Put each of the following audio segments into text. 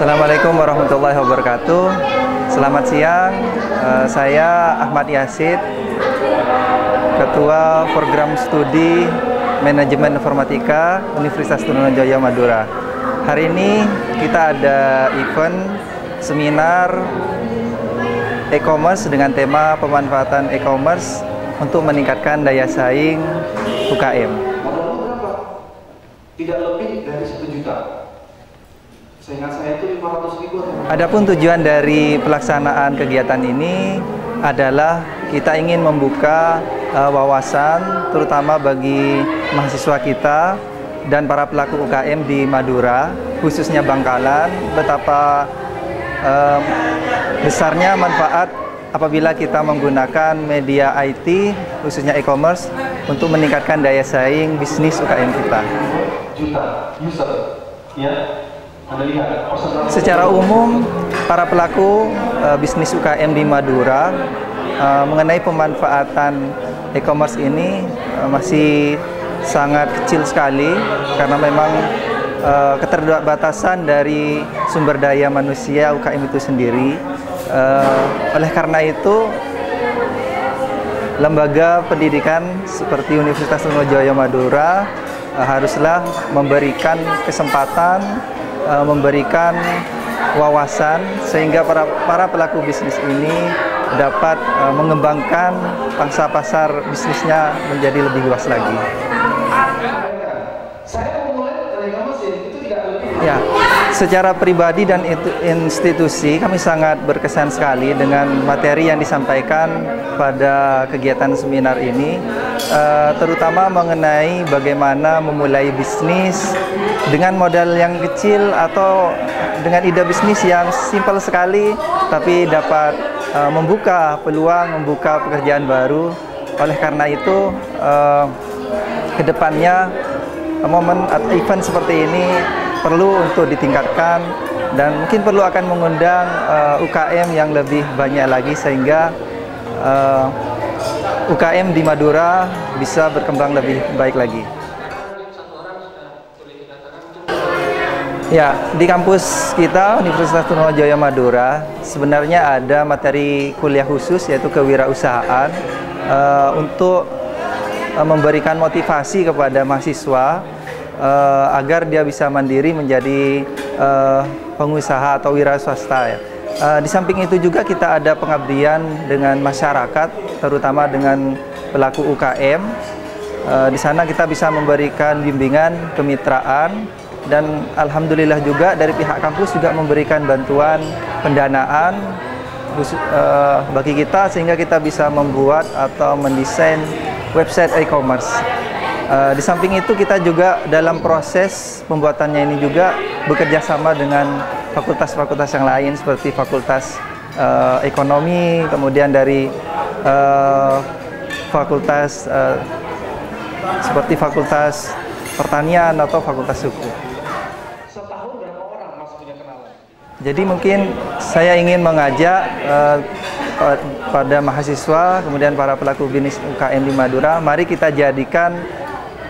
Assalamualaikum warahmatullahi wabarakatuh. Selamat siang, uh, saya Ahmad Yasid, Ketua Program Studi Manajemen Informatika Universitas Trunojoyo Madura. Hari ini kita ada event seminar e-commerce dengan tema pemanfaatan e-commerce untuk meningkatkan daya saing UKM. Tidak lebih dari 1 juta. Seingat saya itu 500 ribu. Adapun tujuan dari pelaksanaan kegiatan ini adalah kita ingin membuka uh, wawasan terutama bagi mahasiswa kita dan para pelaku UKM di Madura, khususnya Bangkalan, betapa uh, besarnya manfaat apabila kita menggunakan media IT, khususnya e-commerce, untuk meningkatkan daya saing bisnis UKM kita. Juta user, ya. Secara umum, para pelaku uh, bisnis UKM di Madura uh, mengenai pemanfaatan e-commerce ini uh, masih sangat kecil sekali karena memang uh, keterbatasan dari sumber daya manusia UKM itu sendiri. Uh, oleh karena itu, lembaga pendidikan seperti Universitas Trunojoyo Madura uh, haruslah memberikan kesempatan, uh, memberikan wawasan sehingga para para pelaku bisnis ini dapat uh, mengembangkan pangsa pasar bisnisnya menjadi lebih luas lagi. lebih Ya, secara pribadi dan itu- institusi kami sangat berkesan sekali dengan materi yang disampaikan pada kegiatan seminar ini, eh, terutama mengenai bagaimana memulai bisnis dengan modal yang kecil atau dengan ide bisnis yang simpel sekali, tapi dapat eh, membuka peluang, membuka pekerjaan baru. Oleh karena itu, eh, ke depannya momen atau event seperti ini perlu untuk ditingkatkan dan mungkin perlu akan mengundang uh, UKM yang lebih banyak lagi sehingga uh, UKM di Madura bisa berkembang lebih baik lagi. Ya, di kampus kita Universitas Trunojoyo Madura sebenarnya ada materi kuliah khusus yaitu kewirausahaan uh, untuk uh, memberikan motivasi kepada mahasiswa uh, agar dia bisa mandiri menjadi uh, pengusaha atau wira swasta ya. Uh, di samping itu juga kita ada pengabdian dengan masyarakat terutama dengan pelaku UKM. Uh, di sana kita bisa memberikan bimbingan kemitraan dan alhamdulillah juga dari pihak kampus juga memberikan bantuan pendanaan bagi kita sehingga kita bisa membuat atau mendesain website e-commerce. Eh, di samping itu kita juga dalam proses pembuatannya ini juga bekerja sama dengan fakultas-fakultas yang lain seperti fakultas eh, ekonomi, kemudian dari eh, fakultas eh, seperti fakultas pertanian atau fakultas hukum. setahun berapa orang mas punya kenalan? Jadi mungkin saya ingin mengajak pa- pada mahasiswa, kemudian para pelaku bisnis UKM di Madura, mari kita jadikan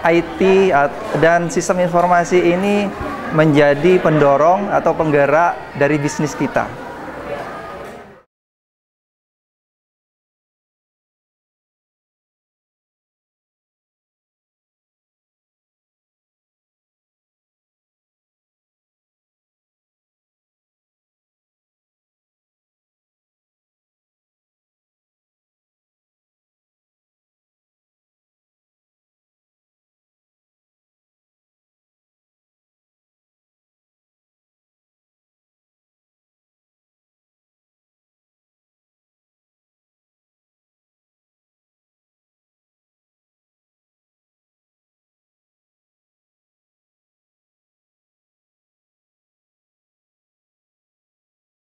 IT at- dan sistem informasi ini menjadi pendorong atau penggerak dari bisnis kita.